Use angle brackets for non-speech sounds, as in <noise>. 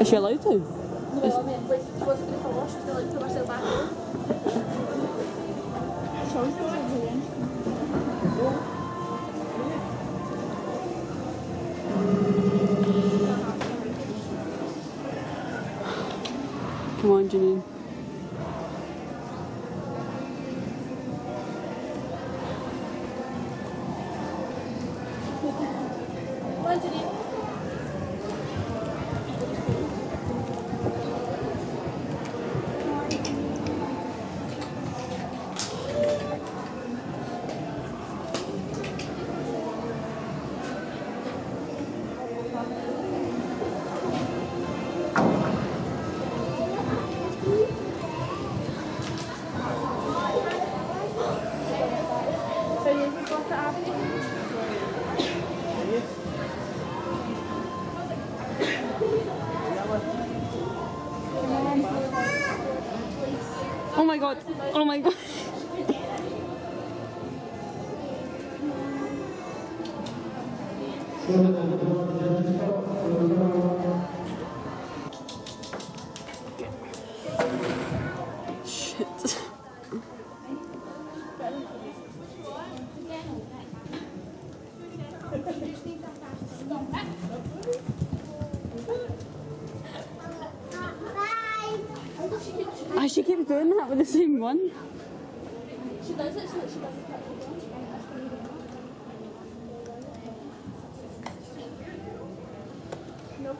Is she allowed to? No, I mean, like, she going to like put herself back. Come on, Janene. Come on, Janene. Oh my god. Oh my god. Shit. <laughs> Why she keeps doing that with the same one? She does it so that she doesn't cut the No,